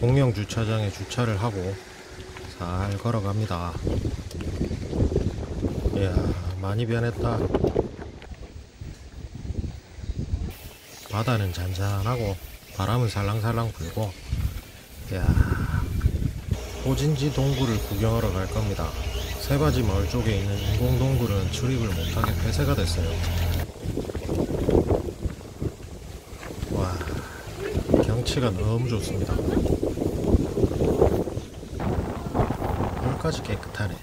공영 주차장에 주차를 하고 잘 걸어갑니다. 이야, 많이 변했다. 바다는 잔잔하고 바람은 살랑살랑 불고 이야, 호진지 동굴을 구경하러 갈 겁니다. 세바지 마을 쪽에 있는 인공 동굴은 출입을 못하게 폐쇄가 됐어요. 와, 경치가 너무 좋습니다. 물까지 깨끗하네.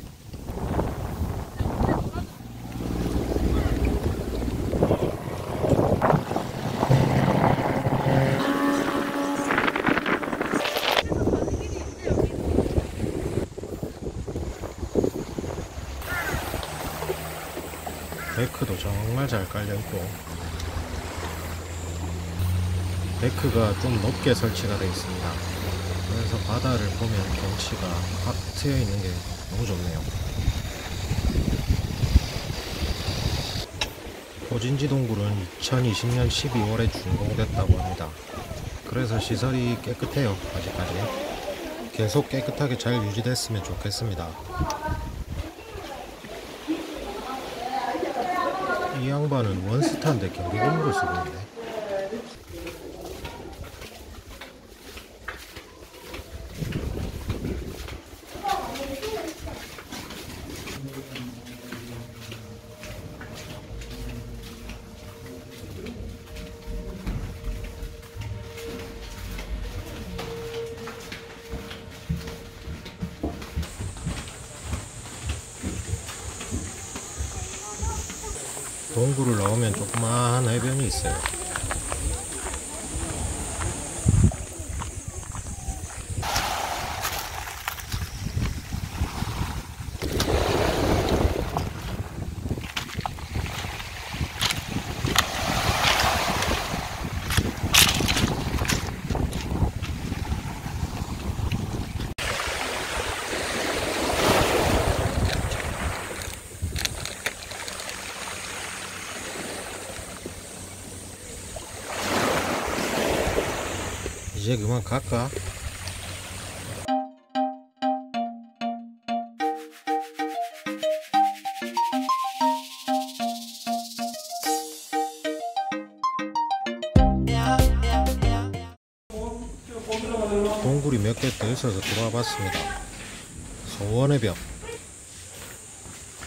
데크도 정말 잘 깔려있고 데크가 좀 높게 설치가 되어 있습니다. 그래서 바다를 보면 경치가 확 트여 있는 게 너무 좋네요. 호진지 동굴은 2020년 12월에 준공됐다고 합니다. 그래서 시설이 깨끗해요 아직까지. 계속 깨끗하게 잘 유지됐으면 좋겠습니다. 이 양반은 원스타인데 경비금으로 쓰고 있네. 동굴을 넣으면 조그마한 해변이 있어요. 이제 그만 갈까? 동굴이 몇 개 더 있어서 들어와 봤습니다. 소원의 벽.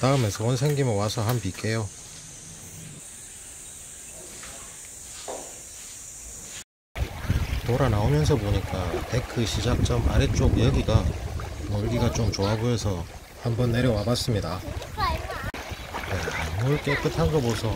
다음에 소원 생기면 와서 한 빌게요. 돌아 나오면서 보니까 데크 시작점 아래쪽 여기가 멀기가 좀 좋아 보여서 한번 내려와 봤습니다. 이야, 물 깨끗한 거 보소.